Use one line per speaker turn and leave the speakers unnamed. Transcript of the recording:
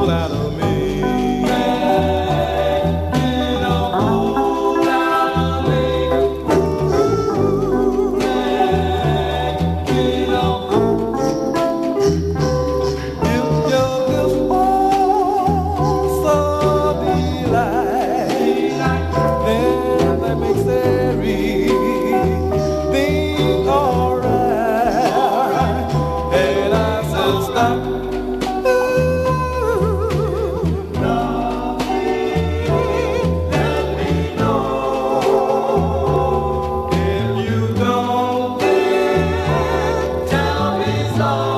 namoraram 서